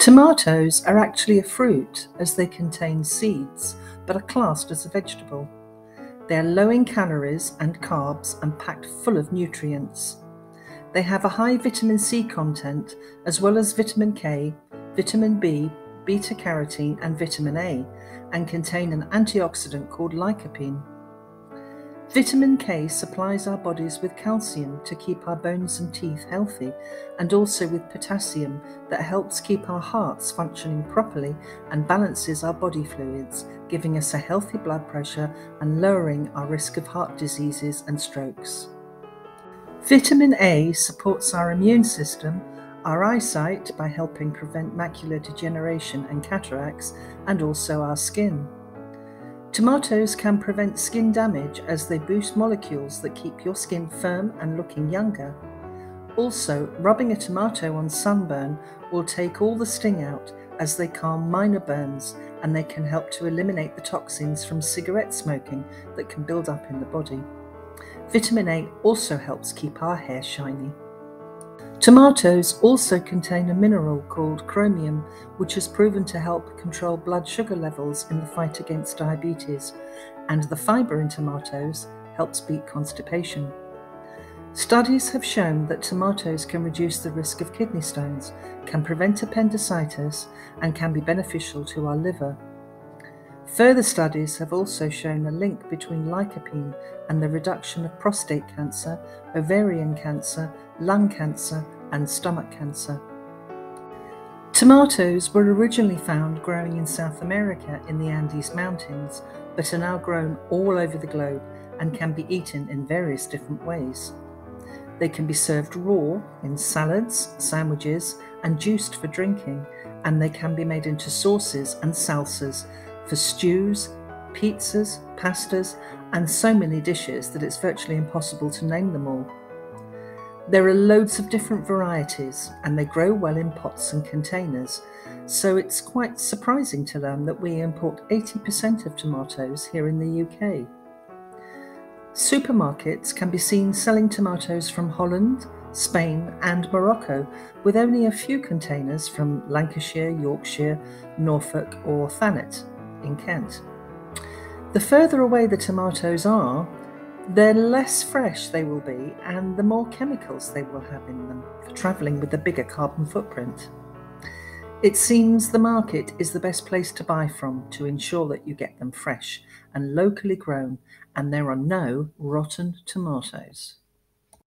Tomatoes are actually a fruit as they contain seeds, but are classed as a vegetable. They are low in calories and carbs and packed full of nutrients. They have a high vitamin C content as well as vitamin K, vitamin B, beta carotene, and vitamin A, and contain an antioxidant called lycopene. Vitamin K supplies our bodies with calcium to keep our bones and teeth healthy, and also with potassium that helps keep our hearts functioning properly and balances our body fluids, giving us a healthy blood pressure and lowering our risk of heart diseases and strokes. Vitamin A supports our immune system, our eyesight by helping prevent macular degeneration and cataracts, and also our skin. Tomatoes can prevent skin damage as they boost molecules that keep your skin firm and looking younger. Also, rubbing a tomato on sunburn will take all the sting out as they calm minor burns and they can help to eliminate the toxins from cigarette smoking that can build up in the body. Vitamin A also helps keep our hair shiny. Tomatoes also contain a mineral called chromium, which has proven to help control blood sugar levels in the fight against diabetes, and the fibre in tomatoes helps beat constipation. Studies have shown that tomatoes can reduce the risk of kidney stones, can prevent appendicitis, and can be beneficial to our liver. Further studies have also shown a link between lycopene and the reduction of prostate cancer, ovarian cancer, lung cancer, and stomach cancer. Tomatoes were originally found growing in South America in the Andes Mountains, but are now grown all over the globe and can be eaten in various different ways. They can be served raw in salads, sandwiches, and juiced for drinking, and they can be made into sauces and salsas for stews, pizzas, pastas, and so many dishes that it's virtually impossible to name them all. There are loads of different varieties and they grow well in pots and containers, so it's quite surprising to learn that we import 80% of tomatoes here in the UK. Supermarkets can be seen selling tomatoes from Holland, Spain, and Morocco, with only a few containers from Lancashire, Yorkshire, Norfolk, or Thanet in Kent. The further away the tomatoes are, the less fresh they will be and the more chemicals they will have in them for travelling with a bigger carbon footprint. It seems the market is the best place to buy from to ensure that you get them fresh and locally grown and there are no rotten tomatoes.